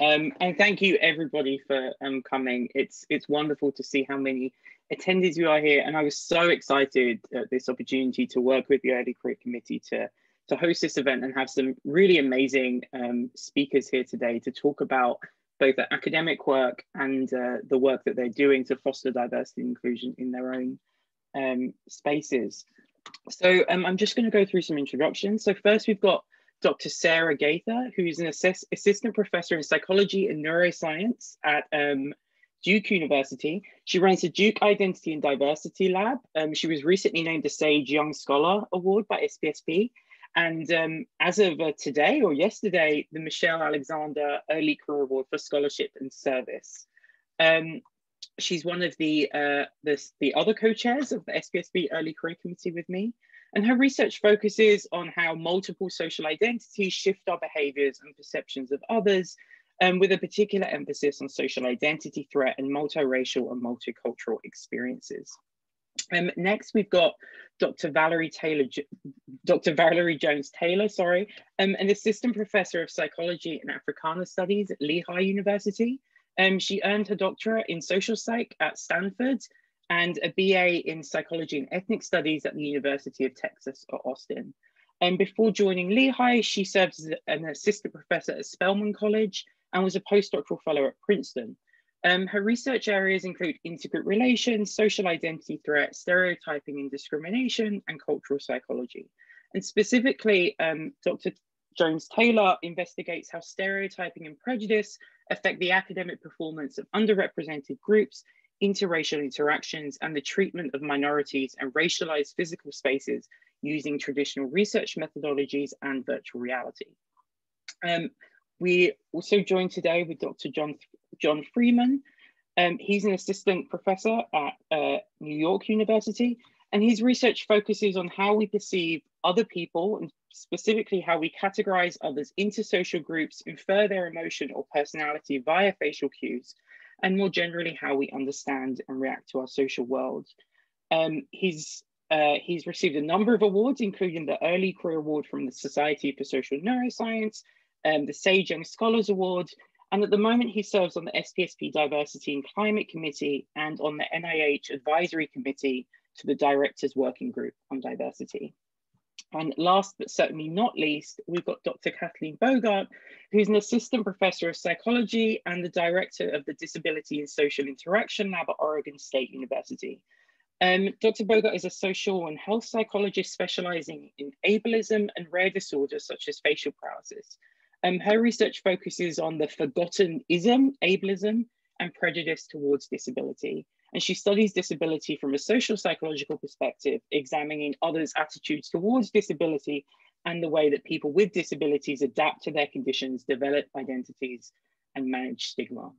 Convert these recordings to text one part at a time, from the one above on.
Um, and thank you everybody for um, coming. It's it's wonderful to see how many attendees you are here, and I was so excited at this opportunity to work with the Early Career Committee to to host this event and have some really amazing um, speakers here today to talk about both the academic work and uh, the work that they're doing to foster diversity and inclusion in their own um, spaces. So um, I'm just going to go through some introductions. So first we've got Dr. Sarah Gaither, who's an assistant professor in psychology and neuroscience at um, Duke University. She runs the Duke Identity and Diversity Lab. Um, she was recently named a SAGE Young Scholar Award by SPSP. And um, as of uh, today or yesterday, the Michele Alexander Early Career Award for Scholarship and Service. Um, she's one of the, uh, the, the other co-chairs of the SPSP Early Career Committee with me. And her research focuses on how multiple social identities shift our behaviors and perceptions of others, um, with a particular emphasis on social identity threat and multiracial and multicultural experiences. Um, next, we've got Dr. Valerie Taylor, Dr. Valerie Jones Taylor, sorry, um, an assistant professor of psychology and Africana studies at Lehigh University. Um, she earned her doctorate in social psych at Stanford and a BA in psychology and ethnic studies at the University of Texas at Austin. And before joining Lehigh, she served as an assistant professor at Spelman College and was a postdoctoral fellow at Princeton. Um, her research areas include intergroup relations, social identity threat, stereotyping and discrimination, and cultural psychology. And specifically, um, Dr. Jones Taylor investigates how stereotyping and prejudice affect the academic performance of underrepresented groups interracial interactions, and the treatment of minorities and racialized physical spaces using traditional research methodologies and virtual reality. Um, we also joined today with Dr. Jon, Jon Freeman. Um, he's an assistant professor at uh, New York University, and his research focuses on how we perceive other people and specifically how we categorize others into social groups, infer their emotion or personality via facial cues, and more generally how we understand and react to our social world. Um, he's, uh, he's received a number of awards, including the Early Career Award from the Society for Social Neuroscience, um, the SAGE Young Scholars Award, and at the moment he serves on the SPSP Diversity and Climate Committee and on the NIH Advisory Committee to the Directors Working Group on Diversity. And last but certainly not least, we've got Dr. Kathleen Bogart, who's an assistant professor of psychology and the director of the Disability and Social Interaction Lab at Oregon State University. Um, Dr. Bogart is a social and health psychologist specializing in ableism and rare disorders such as facial paralysis. Um, her research focuses on the forgotten ism, ableism, and prejudice towards disability and she studies disability from a social psychological perspective, examining others' attitudes towards disability and the way that people with disabilities adapt to their conditions, develop identities, and manage stigma.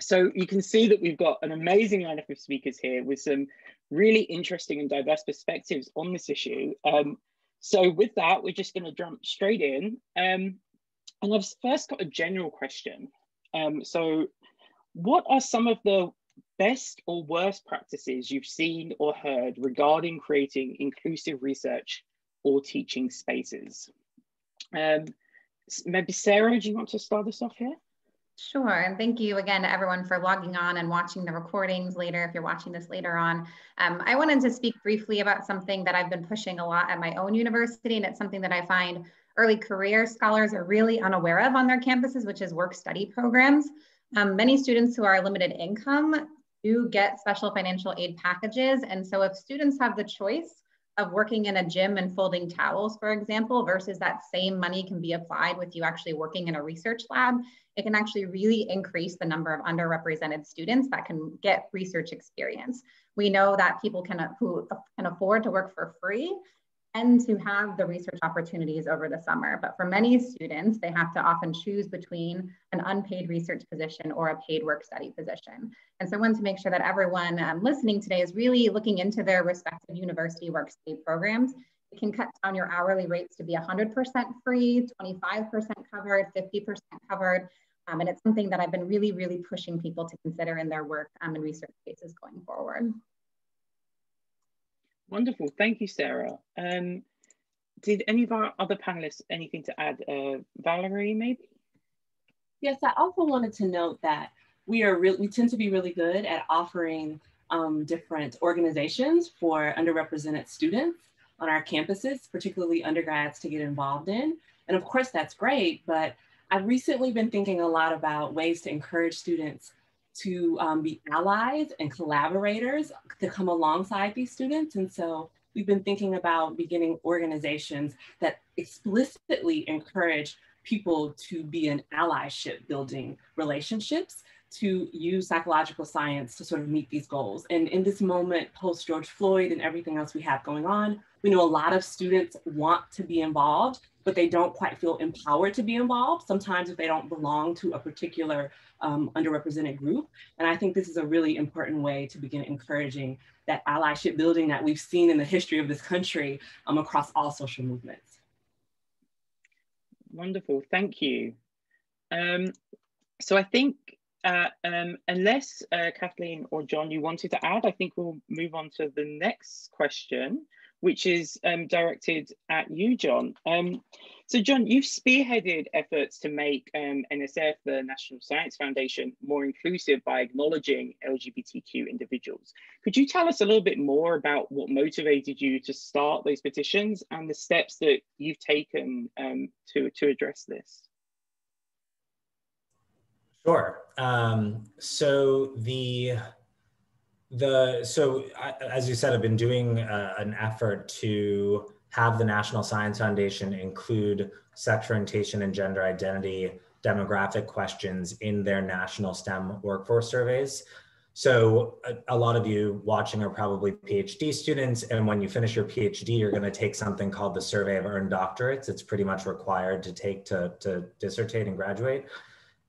So you can see that we've got an amazing lineup of speakers here with some really interesting and diverse perspectives on this issue. Um, so with that, we're just going to jump straight in. Um, and I've first got a general question. Um, so what are some of the best or worst practices you've seen or heard regarding creating inclusive research or teaching spaces? Um, maybe Sarah, do you want to start us off here? Sure, and thank you again to everyone for logging on and watching the recordings later if you're watching this later on. Um, I wanted to speak briefly about something that I've been pushing a lot at my own university, and it's something that I find early career scholars are really unaware of on their campuses, which is work study programs. Um, many students who are limited income do get special financial aid packages. And so if students have the choice of working in a gym and folding towels, for example, versus that same money can be applied with you actually working in a research lab, it can actually really increase the number of underrepresented students that can get research experience. We know that people can, who can afford to work for free and to have the research opportunities over the summer. But for many students, they have to often choose between an unpaid research position or a paid work study position. And so I wanted to make sure that everyone um, listening today is really looking into their respective university work study programs. It can cut down your hourly rates to be 100% free, 25% covered, 50% covered. Um, and it's something that I've been really, really pushing people to consider in their work um, and research cases going forward. Wonderful. Thank you, Sarah. Um, did any of our other panelists anything to add? Uh, Valerie, maybe? Yes, I also wanted to note that we are really, we tend to be really good at offering um, different organizations for underrepresented students on our campuses, particularly undergrads to get involved in. And of course, that's great, but I've recently been thinking a lot about ways to encourage students to um, be allies and collaborators to come alongside these students. And so we've been thinking about beginning organizations that explicitly encourage people to be in allyship building relationships to use psychological science to sort of meet these goals. And in this moment, post George Floyd and everything else we have going on, we know a lot of students want to be involved, but they don't quite feel empowered to be involved. Sometimes if they don't belong to a particular um, underrepresented group. And I think this is a really important way to begin encouraging that allyship building that we've seen in the history of this country um, across all social movements. Wonderful, thank you. Um, so I think uh, um, unless uh, Kathleen or Jon, you wanted to add, I think we'll move on to the next question, which is um, directed at you, Jon. Um, so, Jon, you've spearheaded efforts to make um, NSF, the National Science Foundation, more inclusive by acknowledging LGBTQ individuals. Could you tell us a little bit more about what motivated you to start those petitions and the steps that you've taken um, to, to address this? Sure. Um, so the the so I, as you said, I've been doing uh, an effort to have the National Science Foundation include sex orientation and gender identity demographic questions in their national STEM workforce surveys. So a, a, lot of you watching are probably PhD students, and when you finish your PhD, you're going to take something called the Survey of Earned Doctorates. It's pretty much required to take to, to dissertate and graduate.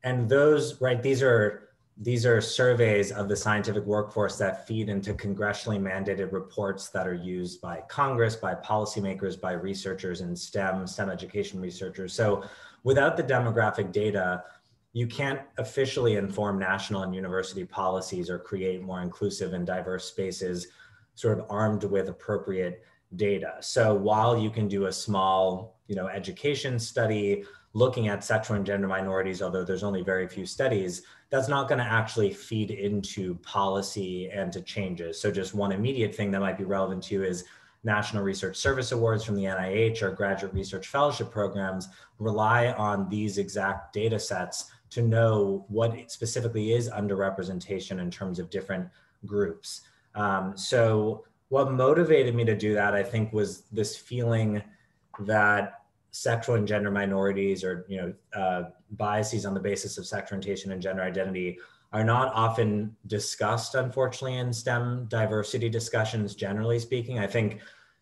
And those, right, these are these are surveys of the scientific workforce that feed into congressionally mandated reports that are used by Congress, by policymakers, by researchers in STEM, STEM education researchers. So without the demographic data, you can't officially inform national and university policies or create more inclusive and diverse spaces sort of armed with appropriate data. So while you can do a small, you know, education study looking at sexual and gender minorities, although there's only very few studies, that's not going to actually feed into policy and to changes. So just one immediate thing that might be relevant to you is National Research Service Awards from the NIH or graduate research fellowship programs rely on these exact data sets to know what specifically is underrepresentation in terms of different groups. Um, so what motivated me to do that, I think, was this feeling that sexual and gender minorities or you know uh, biases on the basis of sex orientation and gender identity are not often discussed unfortunately in stem diversity discussions generally speaking. I think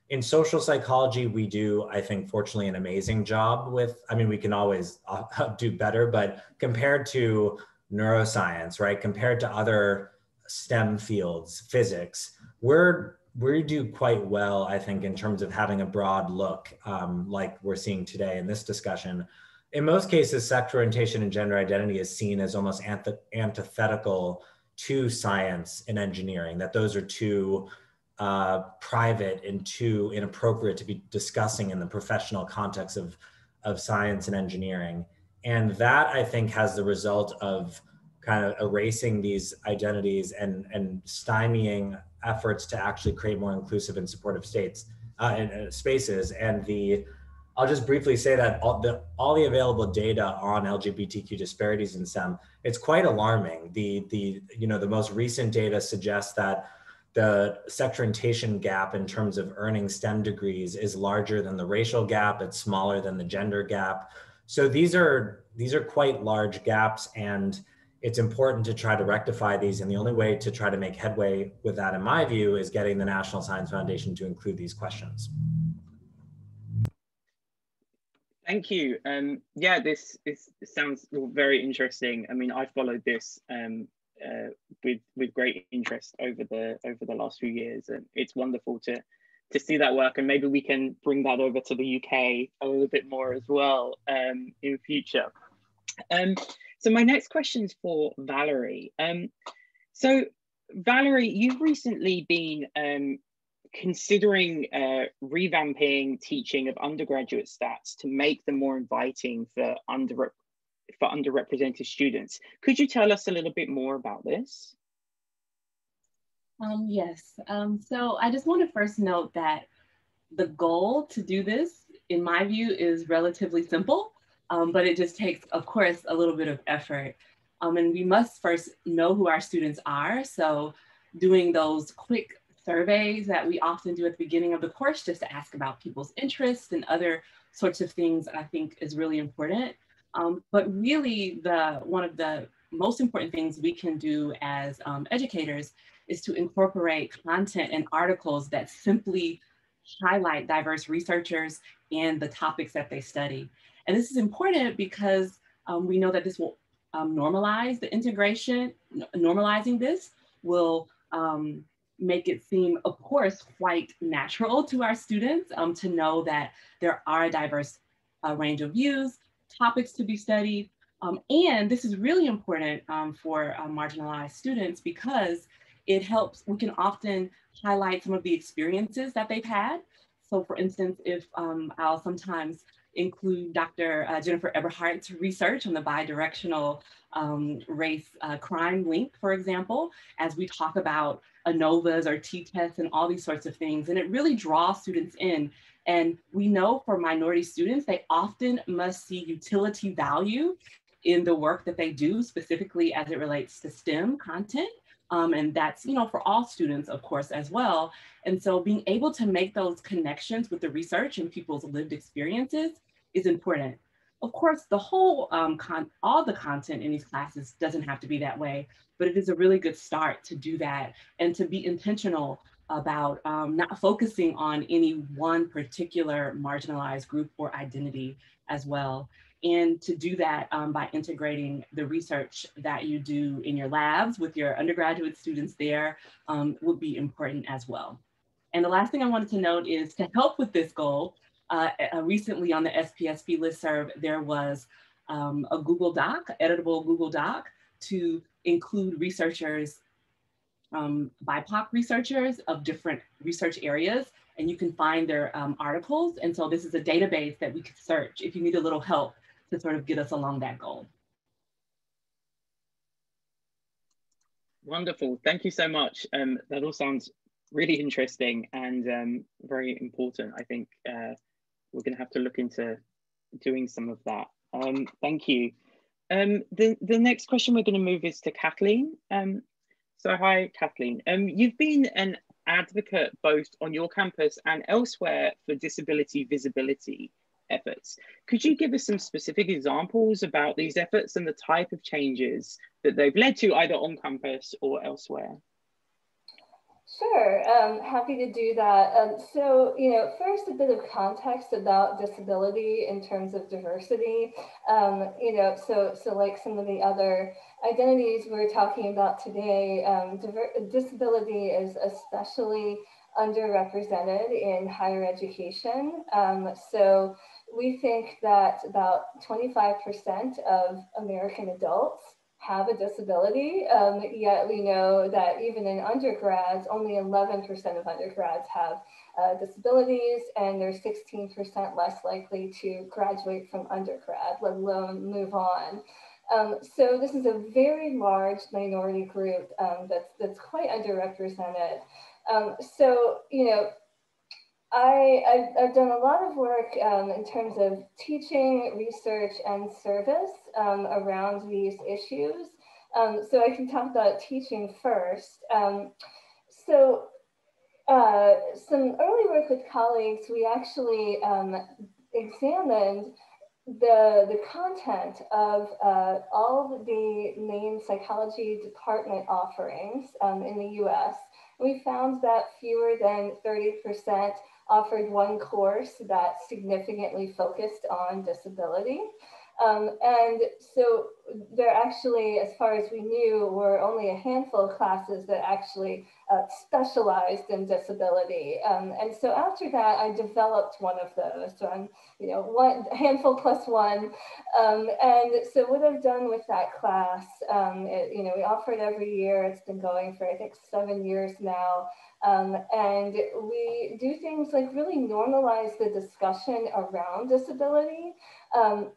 in social psychology we do i think fortunately an amazing job with i mean we can always uh, do better but compared to neuroscience right compared to other stem fields physics we're we do quite well, I think, in terms of having a broad look, um, like we're seeing today in this discussion. In most cases, sex orientation and gender identity is seen as almost anth- antithetical to science and engineering, that those are too uh, private and too inappropriate to be discussing in the professional context of, of science and engineering. And that, I think, has the result of kind of erasing these identities and, and stymieing efforts to actually create more inclusive and supportive states uh, and uh, spaces. And the, I'll just briefly say that all the, all the available data on LGBTQ disparities in STEM, it's quite alarming. The, the, you know, the most recent data suggests that the sex orientation gap in terms of earning STEM degrees is larger than the racial gap. It's smaller than the gender gap. So these are, these are quite large gaps and it's important to try to rectify these. And the only way to try to make headway with that, in my view, is getting the National Science Foundation to include these questions. Thank you. Um, yeah, this, this sounds very interesting. I mean, I followed this um, uh, with with great interest over the over the last few years, and it's wonderful to to see that work. And maybe we can bring that over to the UK a little bit more as well um, in future. Um, so my next question is for Valerie. Um, so Valerie, you've recently been um, considering uh, revamping teaching of undergraduate stats to make them more inviting for under for underrepresented students. Could you tell us a little bit more about this? Um, yes, um, so I just want to first note that the goal to do this, in my view, is relatively simple, um, but it just takes, of course, a little bit of effort. Um, and we must first know who our students are. So doing those quick surveys that we often do at the beginning of the course just to ask about people's interests and other sorts of things I think is really important. Um, but really the one of the most important things we can do as um, educators is to incorporate content and articles that simply highlight diverse researchers and the topics that they study. And this is important because um, we know that this will um, normalize the integration, normalizing this will um, make it seem, of course, quite natural to our students um, to know that there are a diverse uh, range of views, topics to be studied. Um, and this is really important um, for uh, marginalized students because it helps, we can often highlight some of the experiences that they've had. So for instance, if um, I'll sometimes include Dr. Uh, Jennifer Eberhardt's research on the bidirectional um, race uh, crime link, for example, as we talk about ANOVAs or T-tests and all these sorts of things. And it really draws students in. And we know for minority students, they often must see utility value in the work that they do, specifically as it relates to STEM content. Um, and that's, you know, for all students, of course, as well. And so being able to make those connections with the research and people's lived experiences is important. Of course, the whole, um, all the content in these classes doesn't have to be that way, but it is a really good start to do that and to be intentional about um, not focusing on any one particular marginalized group or identity as well and to do that um, by integrating the research that you do in your labs with your undergraduate students there um, would be important as well. And the last thing I wanted to note is to help with this goal, uh, recently on the SPSP listserv, there was um, a Google Doc, editable Google Doc to include researchers, um, BIPOC researchers of different research areas, and you can find their um, articles. And so this is a database that we could search if you need a little help to sort of get us along that goal. Wonderful. Thank you so much. Um, that all sounds really interesting and um, very important. I think uh, we're going to have to look into doing some of that. Um, thank you. Um, the, the next question we're going to move is to Kathleen. Um, so hi, Kathleen. Um, you've been an advocate both on your campus and elsewhere for disability visibility efforts. Could you give us some specific examples about these efforts and the type of changes that they've led to either on campus or elsewhere? Sure, um, happy to do that. Um, so, you know, first a bit of context about disability in terms of diversity. Um, you know, so so like some of the other identities we're talking about today, um, disability is especially underrepresented in higher education. Um, so we think that about 25% of American adults have a disability, um, yet we know that even in undergrads, only 11% of undergrads have uh, disabilities, and they're 16% less likely to graduate from undergrad, let alone move on. Um, so this is a very large minority group um, that's, that's quite underrepresented. Um, so, you know, I, I've, I've, done a lot of work um, in terms of teaching, research, and service um, around these issues. Um, so I can talk about teaching first. Um, so uh, some early work with colleagues, we actually um, examined the, the content of uh, all the main psychology department offerings um, in the US. We found that fewer than 30% offered one course that significantly focused on disability. Um, and so there actually, as far as we knew, were only a handful of classes that actually uh, specialized in disability. Um, and so after that, I developed one of those. So I'm, you know, one handful plus one. Um, and so what I've done with that class, um, it, you know, we offer it every year. It's been going for I think seven years now. Um, and we do things like really normalize the discussion around disability. Um,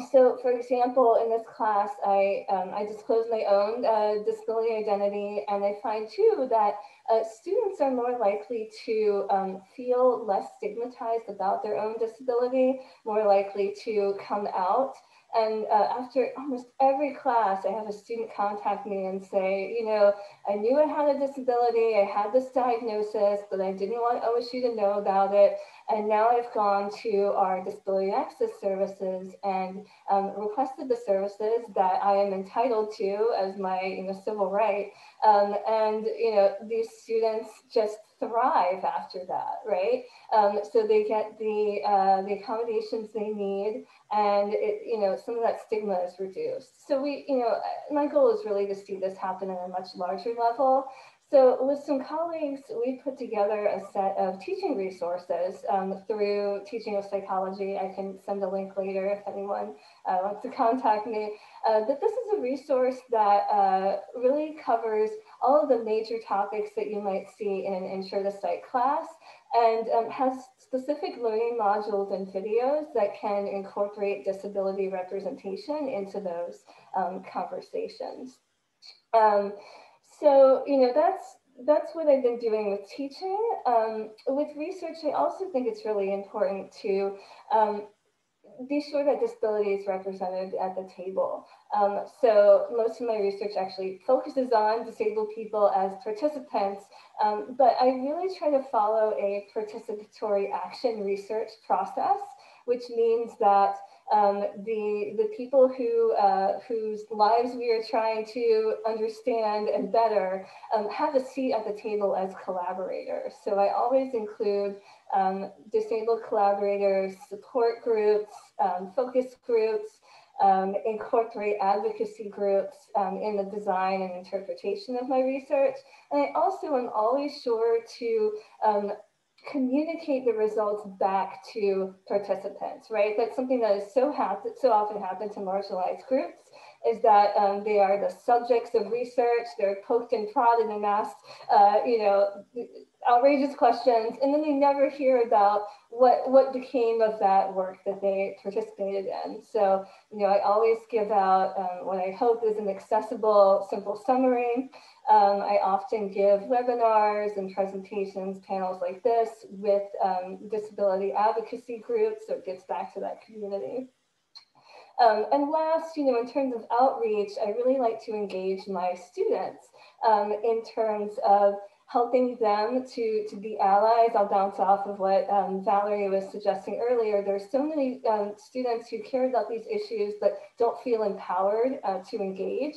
so for example, in this class, I, um, I disclose my own uh, disability identity and I find too that uh, students are more likely to um, feel less stigmatized about their own disability, more likely to come out and uh, after almost every class, I have a student contact me and say, you know, I knew I had a disability, I had this diagnosis, but I didn't want OSU to know about it. And now I've gone to our disability access services and um, requested the services that I am entitled to as my you know, civil right. Um, and you know, these students just thrive after that, right? Um, so they get the uh, the accommodations they need, and it, you know, some of that stigma is reduced. So we, you know, my goal is really to see this happen at a much larger level. So with some colleagues, we put together a set of teaching resources um, through Teaching of Psychology. I can send a link later if anyone uh, wants to contact me. Uh, but this is a resource that uh, really covers all of the major topics that you might see in intro to psych class and um, has specific learning modules and videos that can incorporate disability representation into those um, conversations. Um, so, you know, that's that's what I've been doing with teaching. Um, with research, I also think it's really important to um, be sure that disability is represented at the table. Um, so most of my research actually focuses on disabled people as participants, um, but I really try to follow a participatory action research process, which means that um, the, the people who, uh, whose lives we are trying to understand and better um, have a seat at the table as collaborators. So I always include um, disabled collaborators, support groups, um, focus groups, um, incorporate advocacy groups um, in the design and interpretation of my research. And I also am always sure to um, communicate the results back to participants, right? That's something that is so, so often happen to marginalized groups is that um, they are the subjects of research, they're poked and prodded and asked, uh, you know, outrageous questions, and then they never hear about what, what became of that work that they participated in. So, you know, I always give out um, what I hope is an accessible, simple summary. Um, I often give webinars and presentations, panels like this with um, disability advocacy groups, so it gets back to that community. Um, and last, you know, in terms of outreach, I really like to engage my students um, in terms of helping them to, to be allies. I'll bounce off of what um, Valerie was suggesting earlier. There's so many um, students who care about these issues but don't feel empowered uh, to engage.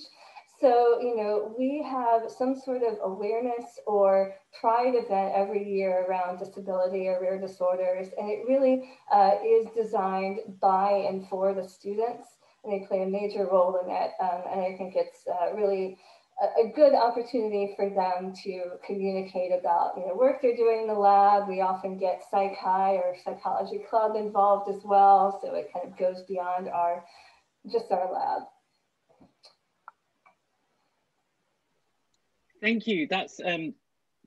So, you know, we have some sort of awareness or pride event every year around disability or rare disorders, and it really uh, is designed by and for the students, and they play a major role in it. Um, and I think it's uh, really a, good opportunity for them to communicate about you know work they're doing in the lab. We often get Psi Chi or Psychology Club involved as well, so it kind of goes beyond our just our lab. Thank you. That's um,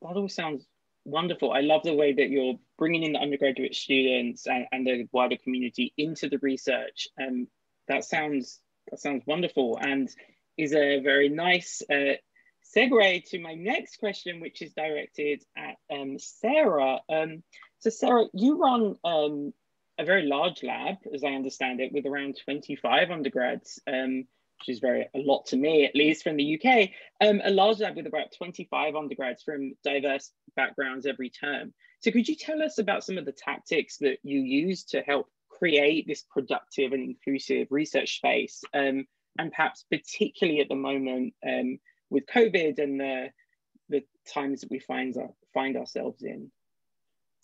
that all sounds wonderful. I love the way that you're bringing in the undergraduate students and, and the wider community into the research. Um, that sounds that sounds wonderful and is a very nice uh, segue to my next question, which is directed at um, Sarah. Um, so Sarah, you run um, a very large lab, as I understand it, with around 25 undergrads. Um, which is very a lot to me, at least from the UK, um, a large lab with about 25 undergrads from diverse backgrounds every term. So could you tell us about some of the tactics that you use to help create this productive and inclusive research space? Um, and perhaps particularly at the moment um, with COVID and the, the times that we find, our, find ourselves in.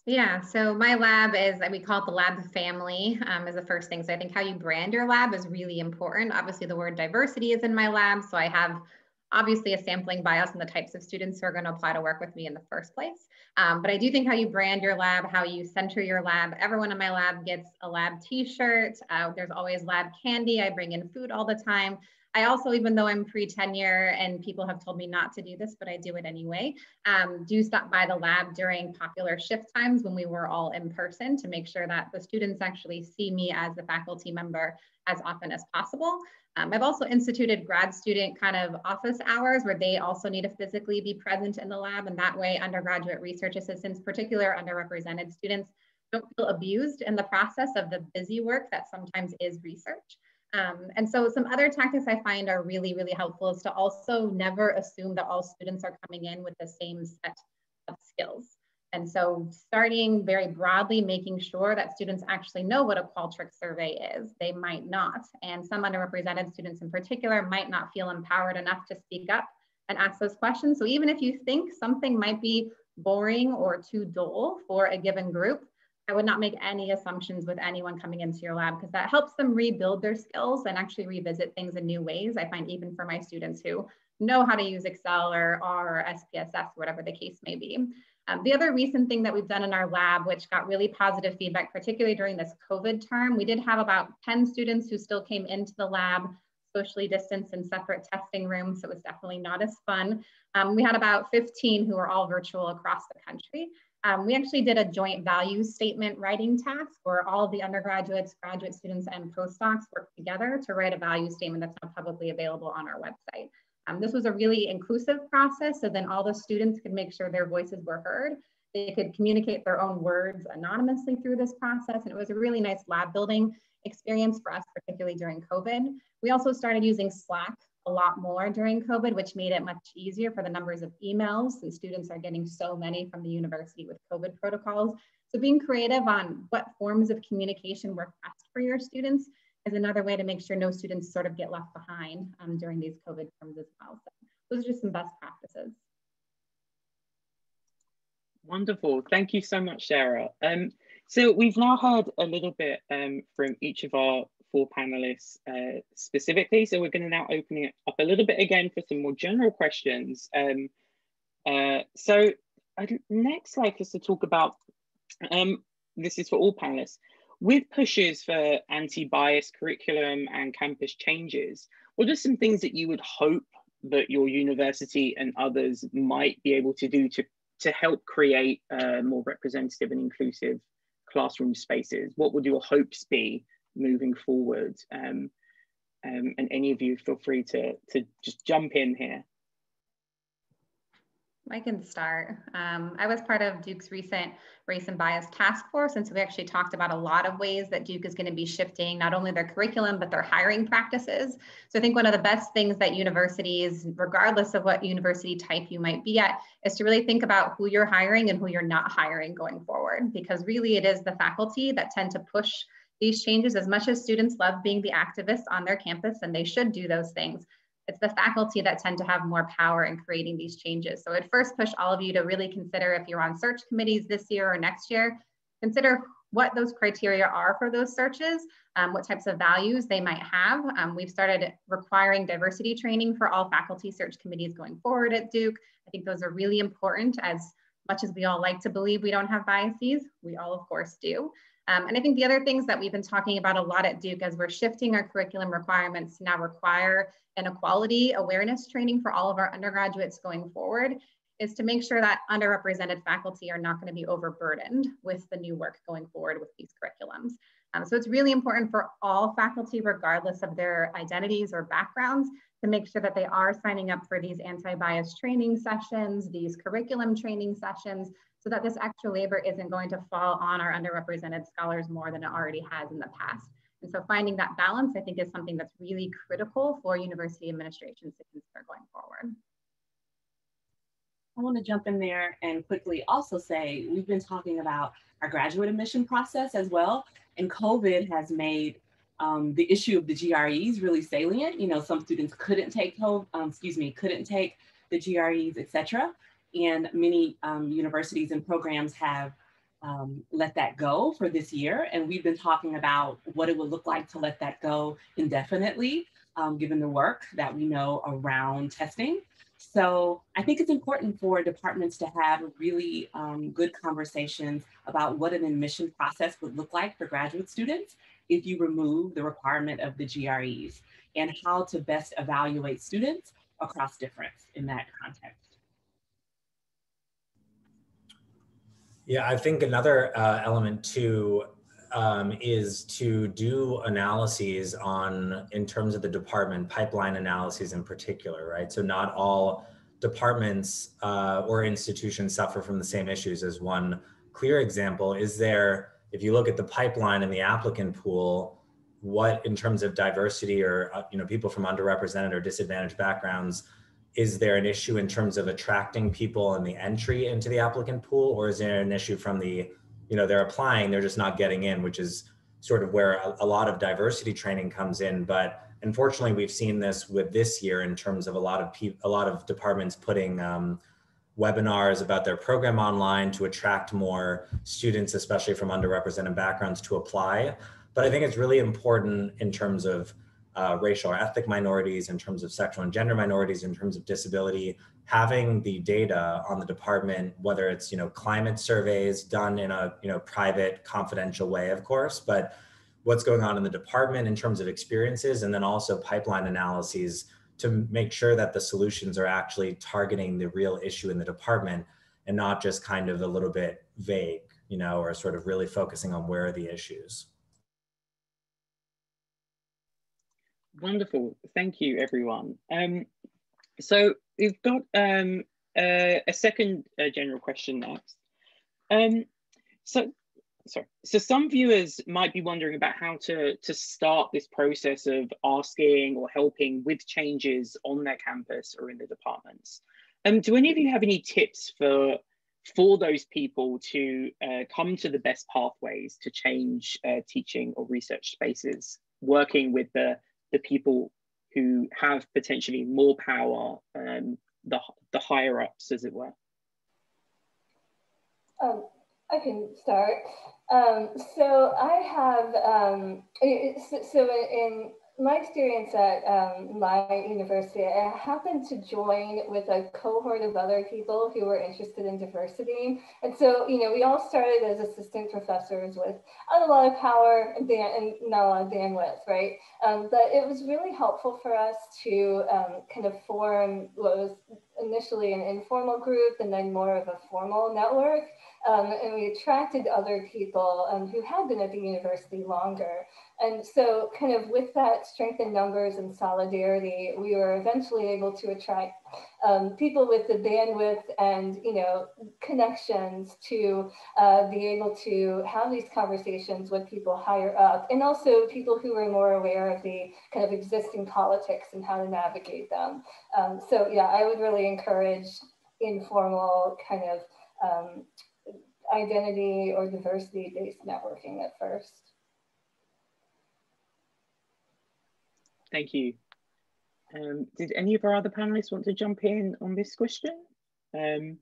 Yeah, so my lab is, we call it the lab family um, is the first thing. So I think how you brand your lab is really important. Obviously the word diversity is in my lab. So I have obviously a sampling bias in the types of students who are going to apply to work with me in the first place. Um, but I do think how you brand your lab, how you center your lab. Everyone in my lab gets a lab t-shirt. Uh, there's always lab candy. I bring in food all the time. I also, even though I'm pre-tenure and people have told me not to do this, but I do it anyway, um, do stop by the lab during popular shift times when we were all in person to make sure that the students actually see me as a faculty member as often as possible. Um, I've also instituted grad student kind of office hours where they also need to physically be present in the lab and that way undergraduate research assistants, particular underrepresented students, don't feel abused in the process of the busy work that sometimes is research. Um, and so some other tactics I find are really, really helpful is to also never assume that all students are coming in with the same set of skills. And so starting very broadly, making sure that students actually know what a Qualtrics survey is. They might not. And some underrepresented students in particular might not feel empowered enough to speak up and ask those questions. So even if you think something might be boring or too dull for a given group, I would not make any assumptions with anyone coming into your lab because that helps them rebuild their skills and actually revisit things in new ways. I find even for my students who know how to use Excel or R or SPSS, whatever the case may be. Um, the other recent thing that we've done in our lab, which got really positive feedback, particularly during this COVID term, we did have about 10 students who still came into the lab socially distanced in separate testing rooms. So it was definitely not as fun. Um, we had about 15 who were all virtual across the country. Um, we actually did a joint value statement writing task where all the undergraduates, graduate students, and postdocs worked together to write a value statement that's now publicly available on our website. Um, this was a really inclusive process, so then all the students could make sure their voices were heard. They could communicate their own words anonymously through this process, and it was a really nice lab building experience for us, particularly during COVID. We also started using Slack a lot more during COVID, which made it much easier for the numbers of emails, and students are getting so many from the university with COVID protocols. So being creative on what forms of communication work best for your students is another way to make sure no students sort of get left behind um, during these COVID terms as well. So those are just some best practices. Wonderful. Thank you so much, Sarah. Um, so we've now heard a little bit um, from each of our four panelists uh, specifically. So we're going to now open it up a little bit again for some more general questions. Um, uh, so I'd next like us to talk about, um, this is for all panelists, with pushes for anti-bias curriculum and campus changes, what are some things that you would hope that your university and others might be able to do to, to help create uh, more representative and inclusive classroom spaces? What would your hopes be moving forward? Um, um, and any of you feel free to, to just jump in here. I can start. Um, I was part of Duke's recent race and bias task force. And so we actually talked about a lot of ways that Duke is going to be shifting not only their curriculum, but their hiring practices. So I think one of the best things that universities, regardless of what university type you might be at, is to really think about who you're hiring and who you're not hiring going forward. Because really it is the faculty that tend to push these changes as much as students love being the activists on their campus and they should do those things it's the faculty that tend to have more power in creating these changes. So I'd first push all of you to really consider if you're on search committees this year or next year, consider what those criteria are for those searches, um, what types of values they might have. Um, we've started requiring diversity training for all faculty search committees going forward at Duke. I think those are really important as much as we all like to believe we don't have biases, we all of course do. Um, and I think the other things that we've been talking about a lot at Duke as we're shifting our curriculum requirements to now require an equality awareness training for all of our undergraduates going forward is to make sure that underrepresented faculty are not going to be overburdened with the new work going forward with these curriculums. Um, so it's really important for all faculty, regardless of their identities or backgrounds, to make sure that they are signing up for these anti-bias training sessions, these curriculum training sessions, so that this extra labor isn't going to fall on our underrepresented scholars more than it already has in the past. And so finding that balance, I think, is something that's really critical for university administrations to consider going forward. I want to jump in there and quickly also say we've been talking about our graduate admission process as well, and COVID has made um, the issue of the GREs really salient. You know, some students couldn't take, um, excuse me, couldn't take the GREs, et cetera and many um, universities and programs have um, let that go for this year. And we've been talking about what it would look like to let that go indefinitely, um, given the work that we know around testing. So I think it's important for departments to have really um, good conversations about what an admission process would look like for graduate students if you remove the requirement of the GREs and how to best evaluate students across difference in that context. Yeah, I think another uh, element too um, is to do analyses on, in terms of the department, pipeline analyses in particular, right? So not all departments uh, or institutions suffer from the same issues as one clear example. Is there, if you look at the pipeline and the applicant pool, what in terms of diversity or uh, you know people from underrepresented or disadvantaged backgrounds, is there an issue in terms of attracting people and the entry into the applicant pool, or is there an issue from the you know they're applying they're just not getting in which is sort of where a, a, lot of diversity training comes in. But unfortunately we've seen this with this year in terms of a lot of pe- a lot of departments putting um, webinars about their program online to attract more students especially from underrepresented backgrounds to apply. But i think it's really important in terms of uh, racial or ethnic minorities in terms of sexual and gender minorities in terms of disability having the data on the department, whether it's you know climate surveys done in a you know private, confidential way, of course, but what's going on in the department in terms of experiences, and then also pipeline analyses to make sure that the solutions are actually targeting the real issue in the department and not just kind of a little bit vague, you know, or sort of really focusing on where are the issues. Wonderful. Thank you, everyone. Um, so we've got um, a second uh, general question next. Um, so, sorry. So some viewers might be wondering about how to, to start this process of asking or helping with changes on their campus or in the departments. Um, do any of you have any tips for for those people to uh, come to the best pathways to change uh, teaching or research spaces, working with the, the people who have potentially more power, um, the, the higher ups, as it were? Um, I can start. Um, so I have, um, so in my experience at um, my university, I happened to join with a cohort of other people who were interested in diversity. And so, you know, we all started as assistant professors with a lot of power and, and not a lot of bandwidth, right? Um, but it was really helpful for us to um, kind of form what was initially an informal group and then more of a formal network. Um, and we attracted other people um, who had been at the university longer. And so kind of with that strength in numbers and solidarity, we were eventually able to attract um, people with the bandwidth and, you know, connections to uh, be able to have these conversations with people higher up and also people who were more aware of the kind of existing politics and how to navigate them. Um, so yeah, I would really encourage informal kind of um, identity or diversity based networking at first. Thank you. Um, did any of our other panelists want to jump in on this question? Um,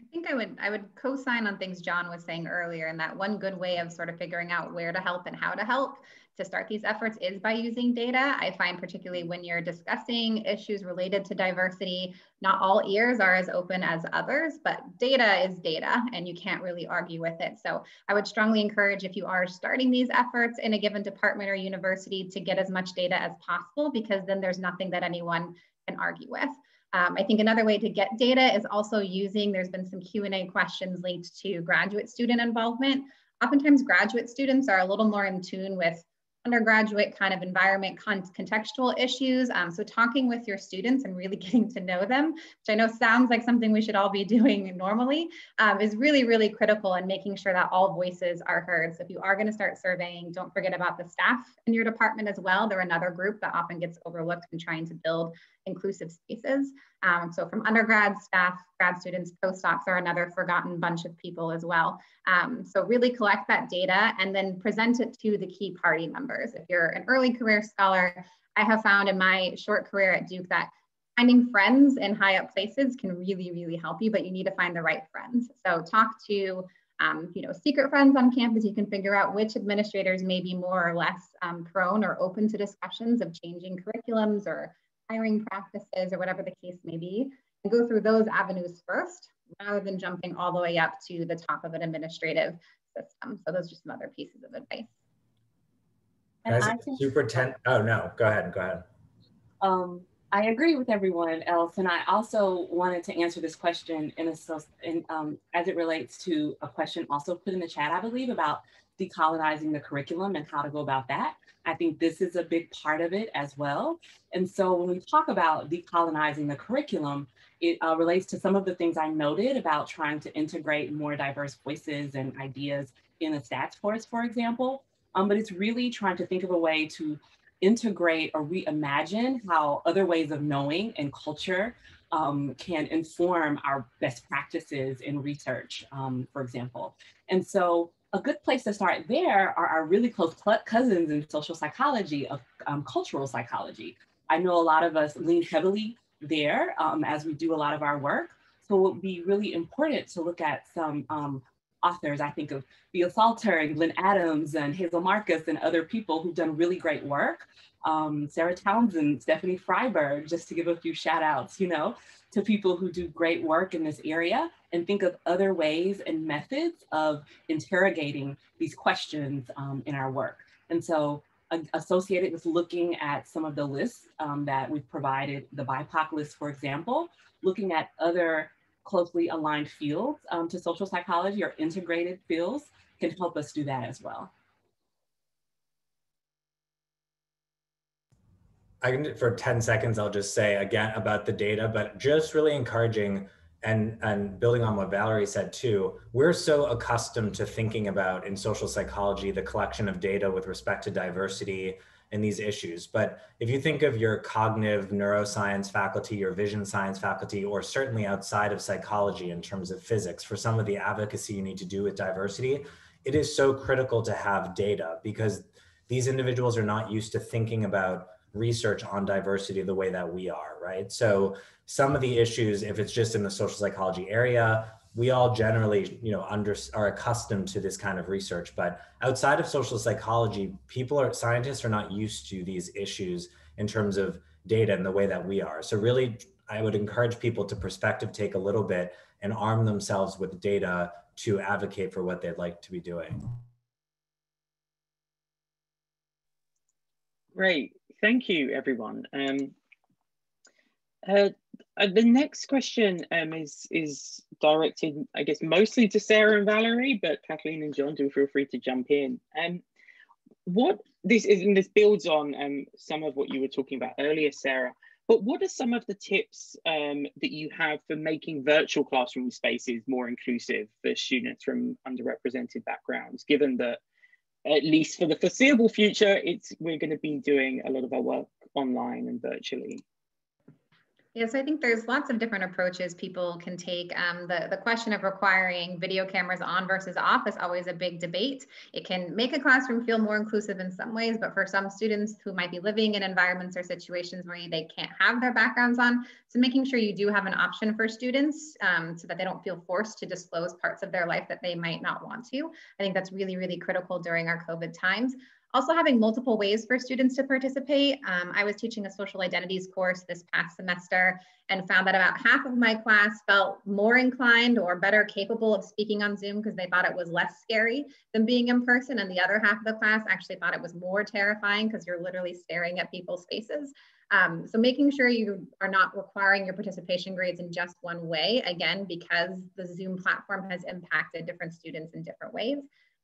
I think I would I would co-sign on things Jon was saying earlier, and that one good way of sort of figuring out where to help and how to help to start these efforts is by using data. I find particularly when you're discussing issues related to diversity, not all ears are as open as others, but data is data and you can't really argue with it. So I would strongly encourage if you are starting these efforts in a given department or university to get as much data as possible because then there's nothing that anyone can argue with. Um, I think another way to get data is also using, there's been some Q&A questions linked to graduate student involvement. Oftentimes graduate students are a little more in tune with undergraduate kind of environment con contextual issues. Um, so talking with your students and really getting to know them, which I know sounds like something we should all be doing normally, um, is really, really critical in making sure that all voices are heard. So if you are gonna start surveying, don't forget about the staff in your department as well. They're another group that often gets overlooked in trying to build inclusive spaces. Um, so from undergrad staff, grad students, postdocs are another forgotten bunch of people as well. Um, so really collect that data and then present it to the key party members. If you're an early career scholar, I have found in my short career at Duke that finding friends in high up places can really, really help you, but you need to find the right friends. So talk to um, you know, secret friends on campus, you can figure out which administrators may be more or less um, prone or open to discussions of changing curriculums or hiring practices or whatever the case may be, and go through those avenues first rather than jumping all the way up to the top of an administrative system. So those are just some other pieces of advice. As superintendent, oh no, go ahead, go ahead. Um, I agree with everyone else, and I also wanted to answer this question in a in, um, as it relates to a question also put in the chat, I believe, about decolonizing the curriculum and how to go about that. I think this is a big part of it as well. And so when we talk about decolonizing the curriculum, it uh, relates to some of the things I noted about trying to integrate more diverse voices and ideas in the stats course, for example. Um, but it's really trying to think of a way to integrate or reimagine how other ways of knowing and culture um, can inform our best practices in research, um, for example. And so a good place to start there are our really close cousins in social psychology of um, cultural psychology. I know a lot of us lean heavily there um, as we do a lot of our work. So it would be really important to look at some um, authors. I think of Phia Salter and Glenn Adams and Hazel Markus and other people who've done really great work. Um, Sarah Townsend, Stephanie Fryberg, just to give a few shout outs, you know, to people who do great work in this area and think of other ways and methods of interrogating these questions um, in our work. And so associated with looking at some of the lists um, that we've provided, the BIPOC list, for example, looking at other closely aligned fields um, to social psychology or integrated fields can help us do that as well. I can, for 10 seconds, I'll just say again about the data, but just really encouraging and, and building on what Valerie said too, we're so accustomed to thinking about in social psychology, the collection of data with respect to diversity and these issues. But if you think of your cognitive neuroscience faculty, your vision science faculty, or certainly outside of psychology in terms of physics, for some of the advocacy you need to do with diversity, it is so critical to have data because these individuals are not used to thinking about research on diversity the way that we are, right? So some of the issues, if it's just in the social psychology area, we all generally, you know, under, are accustomed to this kind of research. But outside of social psychology, people are scientists are not used to these issues in terms of data in the way that we are. So really, I would encourage people to perspective take a little bit and arm themselves with data to advocate for what they'd like to be doing. Great. Thank you, everyone. Um, uh, uh, the next question um, is is directed, I guess, mostly to Sarah and Valerie, but Kathleen and Jon do feel free to jump in. Um, what this is, and this builds on um, some of what you were talking about earlier, Sarah. But what are some of the tips um, that you have for making virtual classroom spaces more inclusive for students from underrepresented backgrounds, given that at least for the foreseeable future, it's we're going to be doing a lot of our work online and virtually. Yes, I think there's lots of different approaches people can take. Um, the, the question of requiring video cameras on versus off is always a big debate. It can make a classroom feel more inclusive in some ways, but for some students who might be living in environments or situations where they can't have their backgrounds on, so making sure you do have an option for students um, so that they don't feel forced to disclose parts of their life that they might not want to. I think that's really, really critical during our COVID times. Also having multiple ways for students to participate. Um, I was teaching a social identities course this past semester and found that about half of my class felt more inclined or better capable of speaking on Zoom because they thought it was less scary than being in person. And the other half of the class actually thought it was more terrifying because you're literally staring at people's faces. Um, so making sure you are not requiring your participation grades in just one way, again, because the Zoom platform has impacted different students in different ways.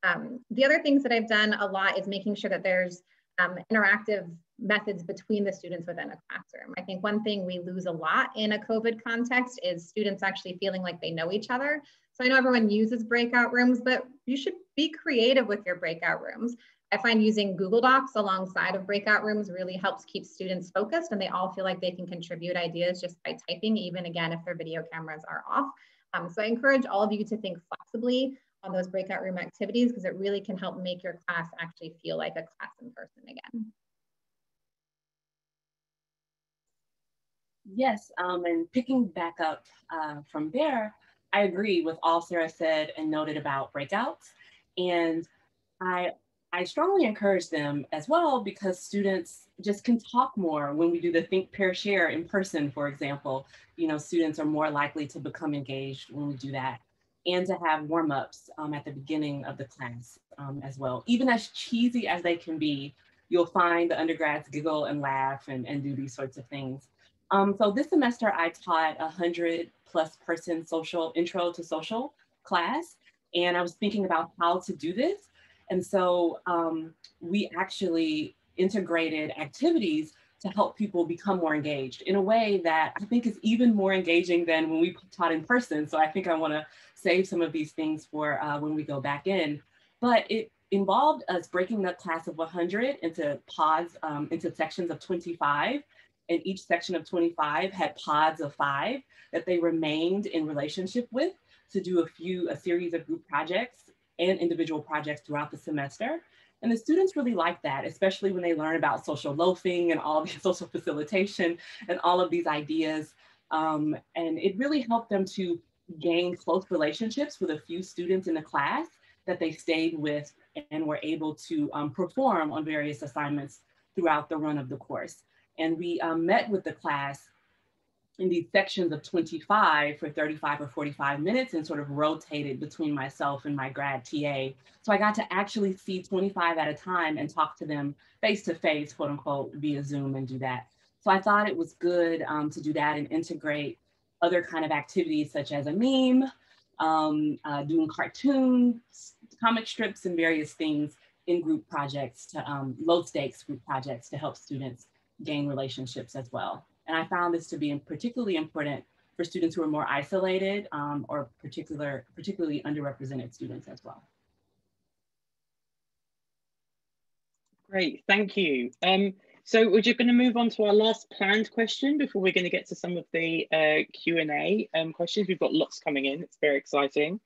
Um, the other things that I've done a lot is making sure that there's um, interactive methods between the students within a classroom. I think one thing we lose a lot in a COVID context is students actually feeling like they know each other. So I know everyone uses breakout rooms, but you should be creative with your breakout rooms. I find using Google Docs alongside of breakout rooms really helps keep students focused and they all feel like they can contribute ideas just by typing, even again, if their video cameras are off. Um, so I encourage all of you to think flexibly those breakout room activities because it really can help make your class actually feel like a class in person again. Yes, um, and picking back up uh, from there, I agree with all Sarah said and noted about breakouts. And I, I strongly encourage them as well because students just can talk more when we do the think, pair, share in person, for example. You know, students are more likely to become engaged when we do that and to have warm-ups um, at the beginning of the class um, as well. Even as cheesy as they can be, you'll find the undergrads giggle and laugh and, and do these sorts of things. Um, so this semester I taught a hundred plus person social intro to social class. And I was thinking about how to do this. And so um, we actually integrated activities to help people become more engaged in a way that I think is even more engaging than when we taught in person. So I think I want to save some of these things for uh, when we go back in. But it involved us breaking the class of 100 into pods, um, into sections of 25. And each section of 25 had pods of five that they remained in relationship with to do a few, a series of group projects and individual projects throughout the semester. And the students really like that, especially when they learn about social loafing and all the social facilitation and all of these ideas. Um, and it really helped them to gain close relationships with a few students in the class that they stayed with and were able to um, perform on various assignments throughout the run of the course. And we um, met with the class in these sections of 25 for 35 or 45 minutes and sort of rotated between myself and my grad TA. So I got to actually see 25 at a time and talk to them face to face, quote unquote, via Zoom and do that. So I thought it was good um, to do that and integrate other kind of activities such as a meme, um, uh, doing cartoons, comic strips and various things in group projects to um, low stakes group projects to help students gain relationships as well. And I found this to be particularly important for students who are more isolated um, or particular, particularly underrepresented students as well. Great, thank you. Um, so we're just going to move on to our last planned question before we're going to get to some of the uh, Q&A um, questions. We've got lots coming in, it's very exciting.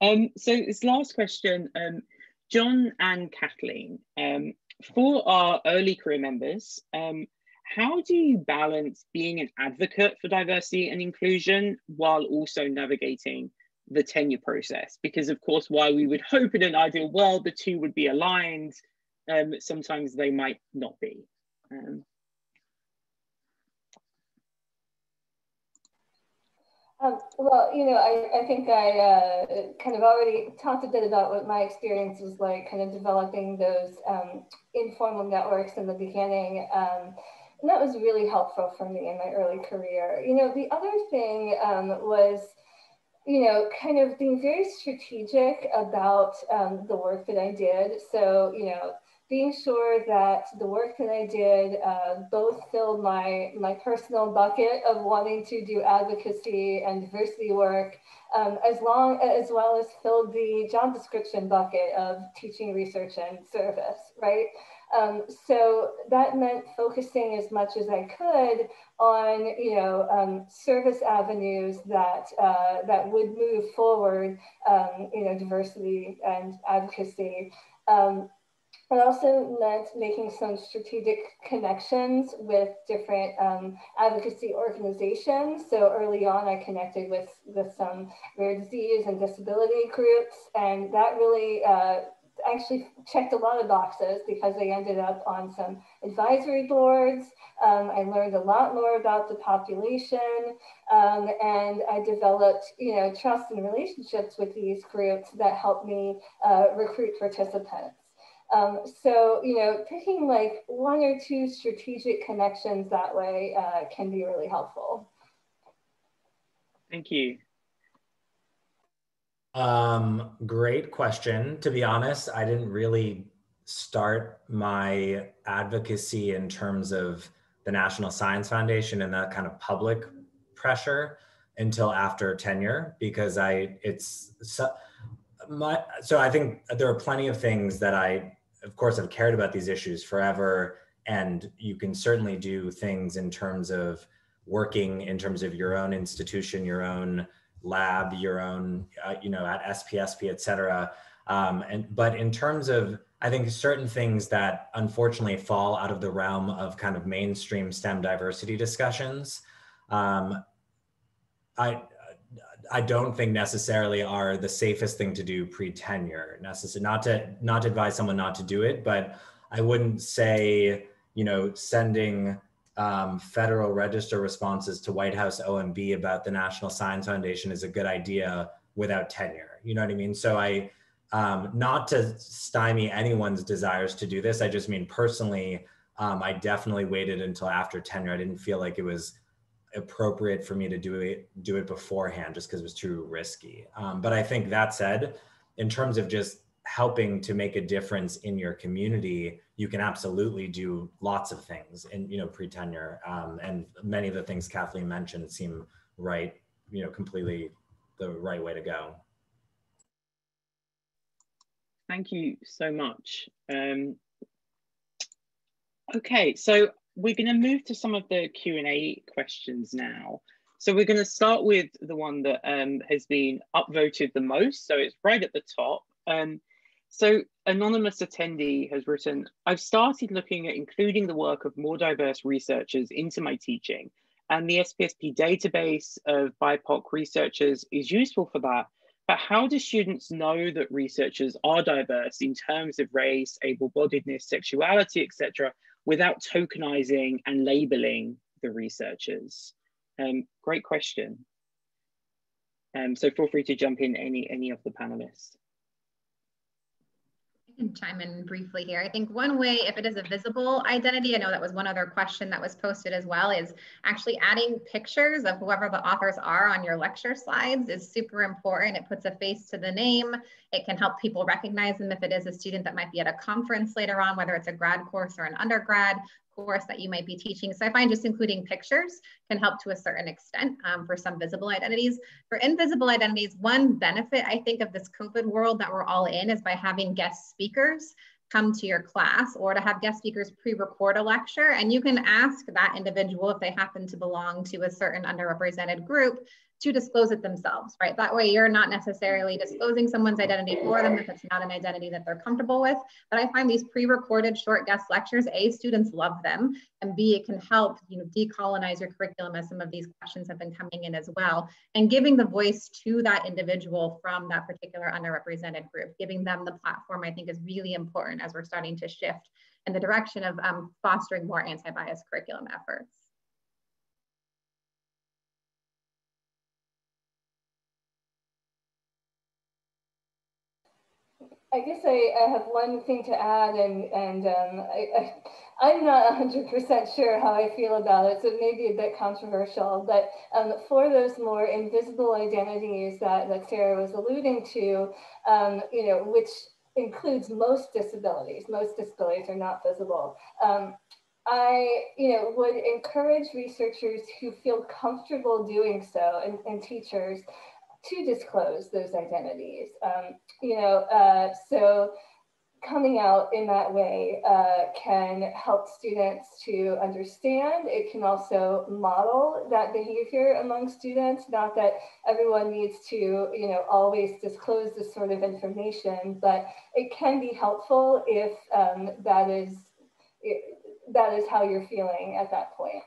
Um, so this last question, um, Jon and Kathleen, um, for our early career members, um, how do you balance being an advocate for diversity and inclusion while also navigating the tenure process? Because of course, while we would hope in an ideal world the two would be aligned, um, sometimes they might not be. Um, Um, well, you know, I, I think I uh, kind of already talked a bit about what my experience was like, kind of developing those um, informal networks in the beginning. Um, and that was really helpful for me in my early career. You know, the other thing um, was, you know, kind of being very strategic about um, the work that I did. So, you know, being sure that the work that I did uh, both filled my, my personal bucket of wanting to do advocacy and diversity work, um, as, long, as well as filled the job description bucket of teaching, research, and service, right? Um, so that meant focusing as much as I could on, you know, um, service avenues that uh, that would move forward, um, you know, diversity and advocacy. Um, it also meant making some strategic connections with different um, advocacy organizations. So early on, I connected with, with some rare disease and disability groups, and that really uh, actually checked a lot of boxes because I ended up on some advisory boards. Um, I learned a lot more about the population um, and I developed, you know, trust and relationships with these groups that helped me uh, recruit participants. Um, so, you know, picking like one or two strategic connections that way uh, can be really helpful. Thank you. Um, great question. To be honest, I didn't really start my advocacy in terms of the National Science Foundation and that kind of public pressure until after tenure because I it's so my so I think there are plenty of things that I of course have cared about these issues forever and you can certainly do things in terms of working in terms of your own institution your own lab, your own, uh, you know, at SPSP, et cetera. Um, and, but in terms of, I think certain things that unfortunately fall out of the realm of kind of mainstream STEM diversity discussions, um, I, I don't think necessarily are the safest thing to do pre-tenure. Necessary, not to not to advise someone not to do it, but I wouldn't say you know sending um, federal register responses to White House OMB about the National Science Foundation is a good idea without tenure. You know what I mean? So I, um, not to stymie anyone's desires to do this. I just mean personally, um, I definitely waited until after tenure. I didn't feel like it was appropriate for me to do it do it beforehand just because it was too risky. Um, but I think that said, in terms of just helping to make a difference in your community, you can absolutely do lots of things in you know pre-tenure. Um, and many of the things Kathleen mentioned seem right, you know, completely the right way to go. Thank you so much. Um, okay, so we're going to move to some of the Q&A questions now. So we're going to start with the one that um, has been upvoted the most. So it's right at the top. Um, so anonymous attendee has written, I've started looking at including the work of more diverse researchers into my teaching and the SPSP database of BIPOC researchers is useful for that. But how do students know that researchers are diverse in terms of race, able-bodiedness, sexuality, etc., without tokenizing and labeling the researchers? Um, great question. Um, so feel free to jump in any, any of the panelists can chime in briefly here. I think one way, if it is a visible identity, I know that was one other question that was posted as well, is actually adding pictures of whoever the authors are on your lecture slides is super important. It puts a face to the name. It can help people recognize them if it is a student that might be at a conference later on, whether it's a grad course or an undergrad, course that you might be teaching. So I find just including pictures can help to a certain extent um, for some visible identities. For invisible identities, one benefit I think of this COVID world that we're all in is by having guest speakers come to your class or to have guest speakers pre-record a lecture and you can ask that individual if they happen to belong to a certain underrepresented group to disclose it themselves, right? That way you're not necessarily disclosing someone's identity for them if it's not an identity that they're comfortable with. But I find these pre-recorded short guest lectures, A, students love them, and B, it can help, you know, decolonize your curriculum as some of these questions have been coming in as well. And giving the voice to that individual from that particular underrepresented group, giving them the platform, I think is really important as we're starting to shift in the direction of um, fostering more anti-bias curriculum efforts. I guess I, I have one thing to add, and and um, I, I am not 100% sure how I feel about it, so it may be a bit controversial. But um, for those more invisible identities that that Sarah was alluding to, um, you know, which includes most disabilities. Most disabilities are not visible. Um, I, you know, would encourage researchers who feel comfortable doing so, and, and teachers, to disclose those identities. Um, you know, uh, so coming out in that way uh, can help students to understand. It can also model that behavior among students. Not that everyone needs to, you know, always disclose this sort of information, but it can be helpful if um, that is it, that is how you're feeling at that point.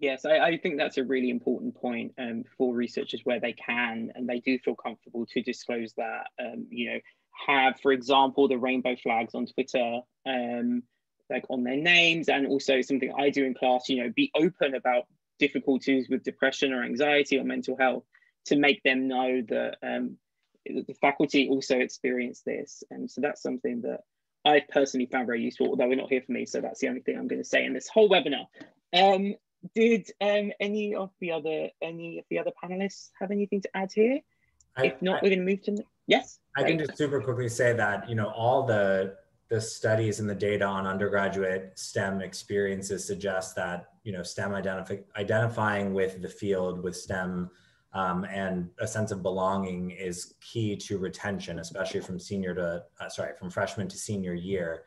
Yes, I, I, think that's a really important point um, for researchers where they can and they do feel comfortable to disclose that. Um, you know, have, for example, the rainbow flags on Twitter, um, like on their names, and also something I do in class. You know, be open about difficulties with depression or anxiety or mental health to make them know that um, the faculty also experience this, and so that's something that I've personally found very useful. Although we're not here for me, so that's the only thing I'm going to say in this whole webinar. Um, did um, any of the other any of the other panelists have anything to add here? I, if not, I, we're going to move to yes. I can just super quickly say that you know all the the studies and the data on undergraduate STEM experiences suggest that you know STEM identify, identifying with the field with STEM um, and a sense of belonging is key to retention, especially from senior to uh, sorry from freshman to senior year.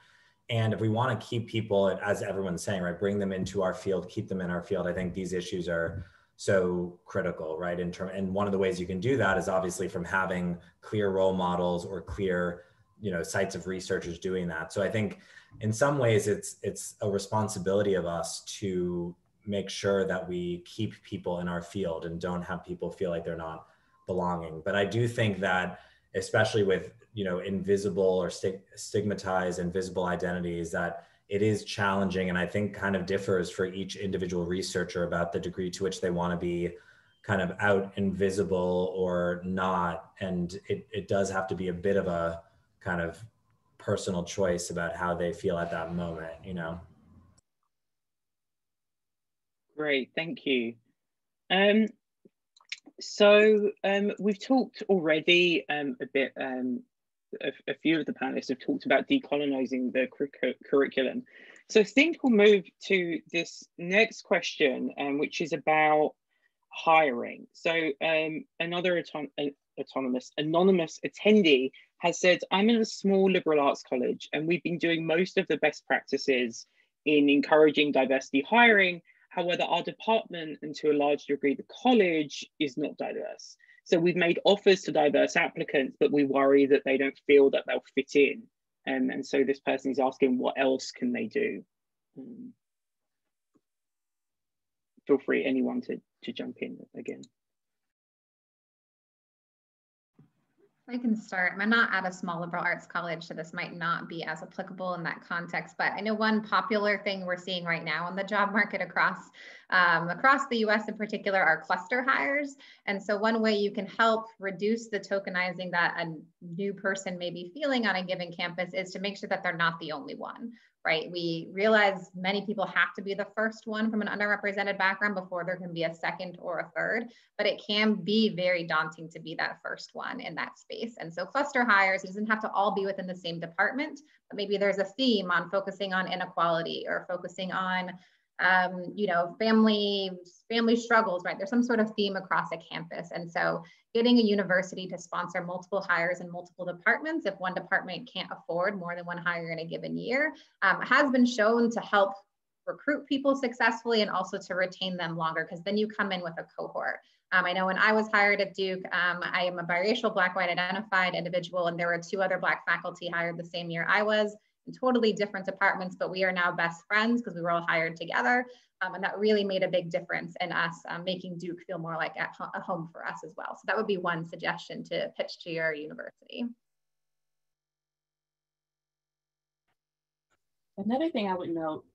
And if we want to keep people, as everyone's saying, right, bring them into our field, keep them in our field, I think these issues are so critical, right? In term, and one of the ways you can do that is obviously from having clear role models or clear, you know, sites of researchers doing that. So I think in some ways it's it's a responsibility of us to make sure that we keep people in our field and don't have people feel like they're not belonging. But I do think that especially with you know invisible or stigmatized invisible identities that it is challenging and i think kind of differs for each individual researcher about the degree to which they want to be kind of out invisible or not. And it, it does have to be a bit of a kind of personal choice about how they feel at that moment, you know? Great, thank you. Um, so um, we've talked already um, a bit, um, a, a, few of the panelists have talked about decolonizing the curriculum. So I think we'll move to this next question, um, which is about hiring. So um, another auton autonomous, anonymous attendee has said, I'm in a small liberal arts college and we've been doing most of the best practices in encouraging diversity hiring However, our department and to a large degree, the college is not diverse. So we've made offers to diverse applicants, but we worry that they don't feel that they'll fit in. Um, and so this person is asking what else can they do? Um, feel free, anyone to, to jump in again. I can start. I'm not at a small liberal arts college, so this might not be as applicable in that context. But I know one popular thing we're seeing right now in the job market across um, across the U.S. in particular are cluster hires. And so one way you can help reduce the tokenizing that a new person may be feeling on a given campus is to make sure that they're not the only one, right? We realize many people have to be the first one from an underrepresented background before there can be a second or a third, but it can be very daunting to be that first one in that space. And so cluster hires, it doesn't have to all be within the same department, but maybe there's a theme on focusing on inequality or focusing on um, you know, family family struggles, right? There's some sort of theme across a campus. And so getting a university to sponsor multiple hires in multiple departments, if one department can't afford more than one hire in a given year, um, has been shown to help recruit people successfully and also to retain them longer because then you come in with a cohort. Um, I know when I was hired at Duke, um, I am a biracial Black, white identified individual, and there were two other Black faculty hired the same year I was totally different departments, but we are now best friends because we were all hired together. Um, and that really made a big difference in us um, making Duke feel more like ho a home for us as well. So that would be one suggestion to pitch to your university. Another thing I would note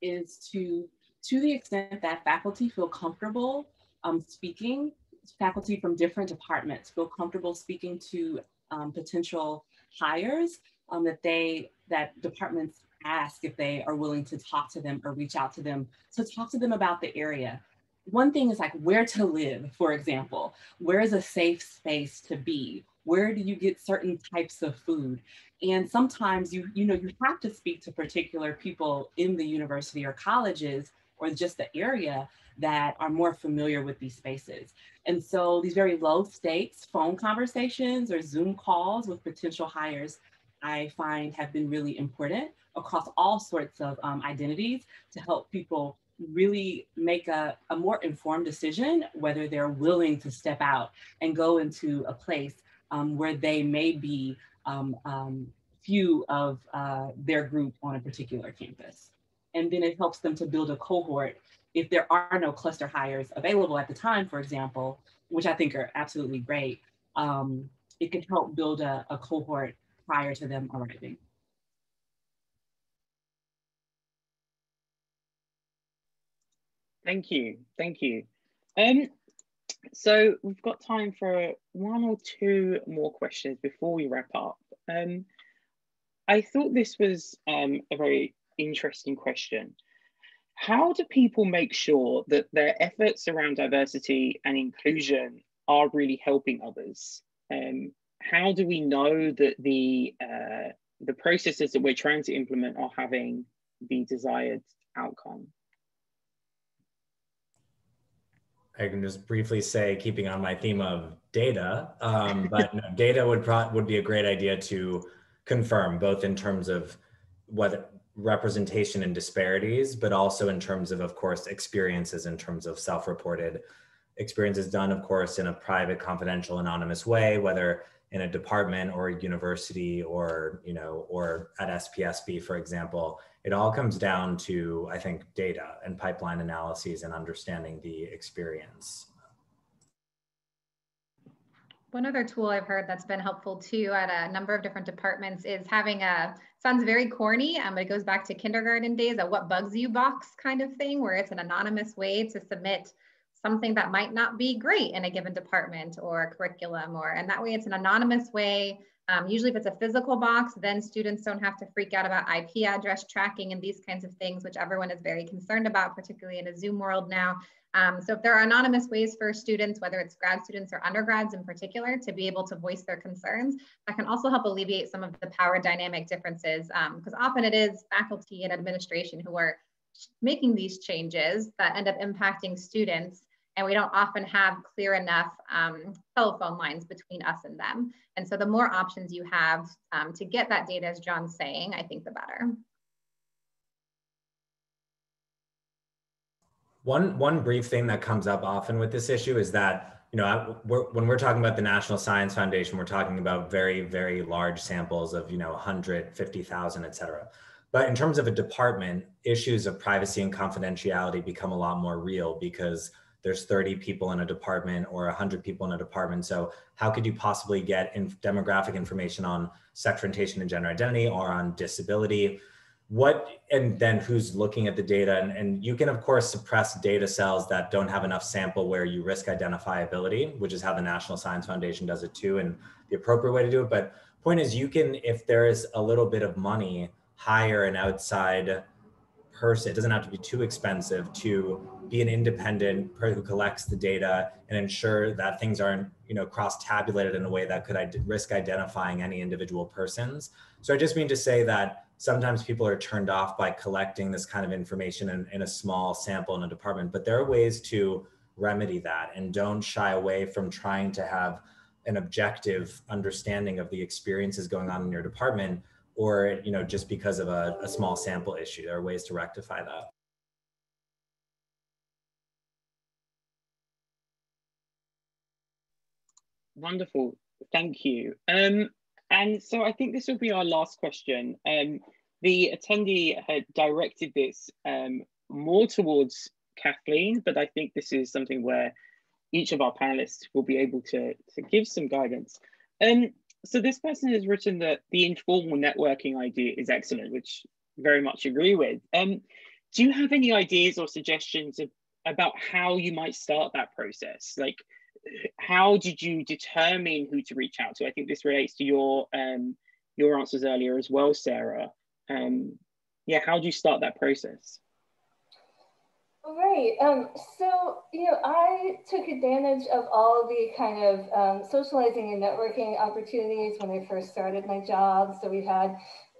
is to, to the extent that faculty feel comfortable um, speaking, faculty from different departments feel comfortable speaking to um, potential hires, um, that they that departments ask if they are willing to talk to them or reach out to them to talk to them about the area. One thing is like where to live, for example. Where is a safe space to be? Where do you get certain types of food? And sometimes you you know you have to speak to particular people in the university or colleges or just the area that are more familiar with these spaces. And so these very low stakes phone conversations or Zoom calls with potential hires I find have been really important across all sorts of um, identities to help people really make a, a more informed decision whether they're willing to step out and go into a place um, where they may be um, um, few of uh, their group on a particular campus. And then it helps them to build a cohort if there are no cluster hires available at the time, for example, which I think are absolutely great. Um, it can help build a, a cohort prior to them arriving. Thank you, thank you. Um, so we've got time for one or two more questions before we wrap up. Um, I thought this was um, a very interesting question. How do people make sure that their efforts around diversity and inclusion are really helping others? Um, how do we know that the uh, the processes that we're trying to implement are having the desired outcome? I can just briefly say, keeping on my theme of data, um, but no, data would would be a great idea to confirm, both in terms of whether representation and disparities, but also in terms of, of course, experiences in terms of self-reported experiences done, of course, in a private, confidential, anonymous way, whether in a department or a university or you know or at SPSP for example it all comes down to I think data and pipeline analyses and understanding the experience. One other tool I've heard that's been helpful too at a number of different departments is having a sounds very corny, um, but it goes back to kindergarten days, a what bugs you box kind of thing, where it's an anonymous way to submit something that might not be great in a given department or curriculum or and that way it's an anonymous way. Um, usually if it's a physical box then students don't have to freak out about ip address tracking and these kinds of things which everyone is very concerned about particularly in a zoom world now. Um, so if there are anonymous ways for students whether it's grad students or undergrads in particular to be able to voice their concerns that can also help alleviate some of the power dynamic differences because um, often it is faculty and administration who are making these changes that end up impacting students and we don't often have clear enough um, telephone lines between us and them. And so the more options you have um, to get that data, as Jon's saying, I think the better. One, one brief thing that comes up often with this issue is that, you know, we're, when we're talking about the National Science Foundation, we're talking about very, very large samples of, you know, 150,000, et cetera. But in terms of a department, issues of privacy and confidentiality become a lot more real because there's 30 people in a department or 100 people in a department. So how could you possibly get in demographic information on sex orientation and gender identity or on disability? What and then who's looking at the data? And, and you can of course suppress data cells that don't have enough sample where you risk identifiability, which is how the National Science Foundation does it too, and the appropriate way to do it. But point is, you can if there is a little bit of money, hire an outside person. It doesn't have to be too expensive to be an independent person who collects the data and ensure that things aren't, you know, cross-tabulated in a way that could risk identifying any individual persons. So I just mean to say that sometimes people are turned off by collecting this kind of information in, in a small sample in a department, but there are ways to remedy that and don't shy away from trying to have an objective understanding of the experiences going on in your department or you know just because of a, a small sample issue there are ways to rectify that wonderful thank you um, and so i think this will be our last question um, the attendee had directed this um, more towards kathleen but i think this is something where each of our panelists will be able to, to give some guidance um, so this person has written that the informal networking idea is excellent, which very much agree with. Um, do you have any ideas or suggestions of, about how you might start that process? Like, how did you determine who to reach out to? I think this relates to your um, your answers earlier as well, Sarah. Um, yeah, how do you start that process? Right. Um, so, you know, I took advantage of all the kind of um, socializing and networking opportunities when I first started my job. So we had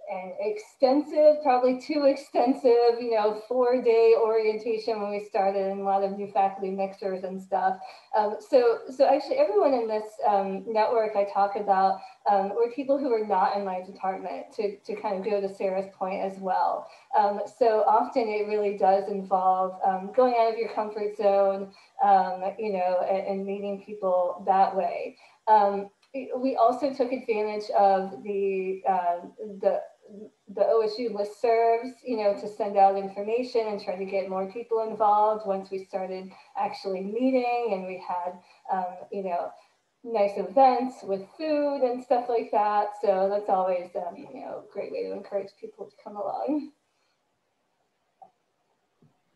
an extensive, probably too extensive, you know, four day orientation when we started and a lot of new faculty mixers and stuff. Um, so, so actually everyone in this um, network I talk about um, were people who were not in my department to, to kind of go to Sarah's point as well. Um, so often it really does involve um, going out of your comfort zone, um, you know, and, and, meeting people that way we also took advantage of the uh, the the OSU listservs, you know, to send out information and try to get more people involved once we started actually meeting and we had, um, you know, nice events with food and stuff like that. So that's always, um, you know, a great way to encourage people to come along.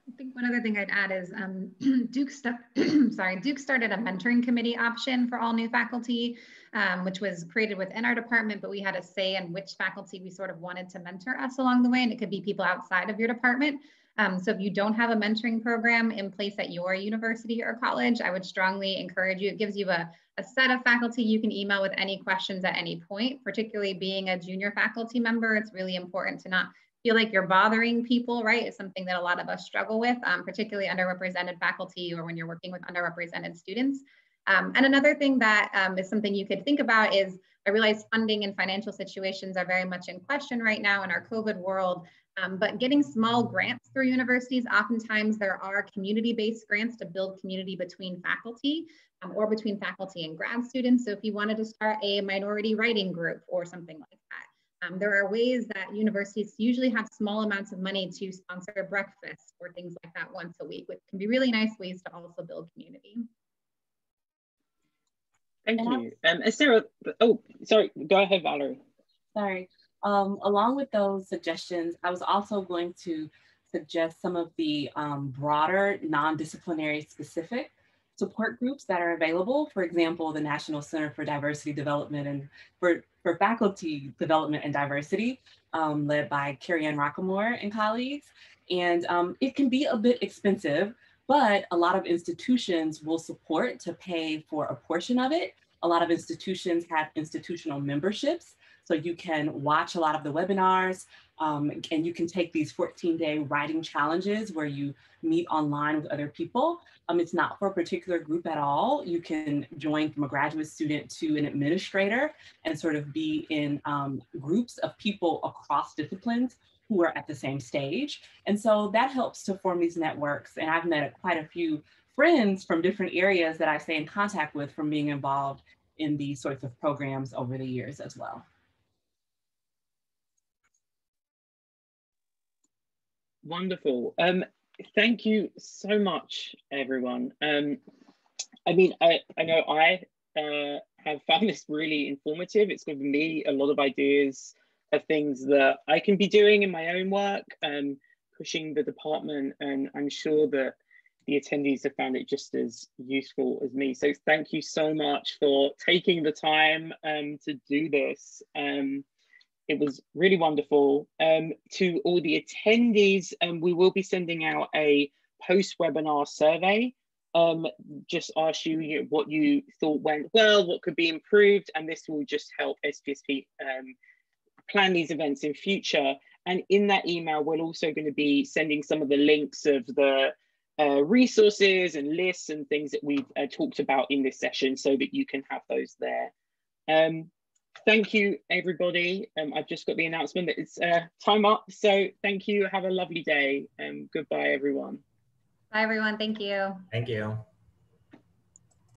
I think one other thing I'd add is um, Duke, sorry, Duke started a mentoring committee option for all new faculty, um, which was created within our department, but we had a say in which faculty we sort of wanted to mentor us along the way, and it could be people outside of your department. Um, so if you don't have a mentoring program in place at your university or college, I would strongly encourage you. It gives you a, a set of faculty you can email with any questions at any point, particularly being a junior faculty member. It's really important to not feel like you're bothering people, right, It's something that a lot of us struggle with, um, particularly underrepresented faculty or when you're working with underrepresented students. Um, and another thing that um, is something you could think about is I realize funding and financial situations are very much in question right now in our COVID world, um, but getting small grants through universities, oftentimes there are community-based grants to build community between faculty um, or between faculty and grad students. So if you wanted to start a minority writing group or something like that, um, there are ways that universities usually have small amounts of money to sponsor breakfast or things like that once a week, which can be really nice ways to also build community. Thank and you. Um, Sarah, oh, sorry, go ahead, Valerie. Sorry. Um, along with those suggestions, I was also going to suggest some of the um, broader non-disciplinary specific support groups that are available. For example, the National Center for Diversity Development and for, for Faculty Development and Diversity, um, led by Kerry Ann Rockquemore and colleagues. And um, it can be a bit expensive, but a lot of institutions will support to pay for a portion of it. A lot of institutions have institutional memberships. So you can watch a lot of the webinars um, and you can take these 14 day writing challenges where you meet online with other people. Um, it's not for a particular group at all. You can join from a graduate student to an administrator and sort of be in um, groups of people across disciplines who are at the same stage. And so that helps to form these networks. And I've met quite a few friends from different areas that I stay in contact with from being involved in these sorts of programs over the years as well. Wonderful. Um, thank you so much, everyone. Um, I mean, I, I know I uh, have found this really informative. It's given me a lot of ideas things that I can be doing in my own work, um, pushing the department, and I'm sure that the attendees have found it just as useful as me. So thank you so much for taking the time um, to do this. Um, it was really wonderful. Um, to all the attendees, um, we will be sending out a post-webinar survey. Um, just ask you what you thought went well, what could be improved, and this will just help SPSP plan these events in future. And in that email, we're also going to be sending some of the links of the uh, resources and lists and things that we've uh, talked about in this session so that you can have those there. Um, thank you, everybody. Um, I've just got the announcement that it's uh, time up. So thank you. Have a lovely day. Um, goodbye, everyone. Bye, everyone. Thank you. Thank you.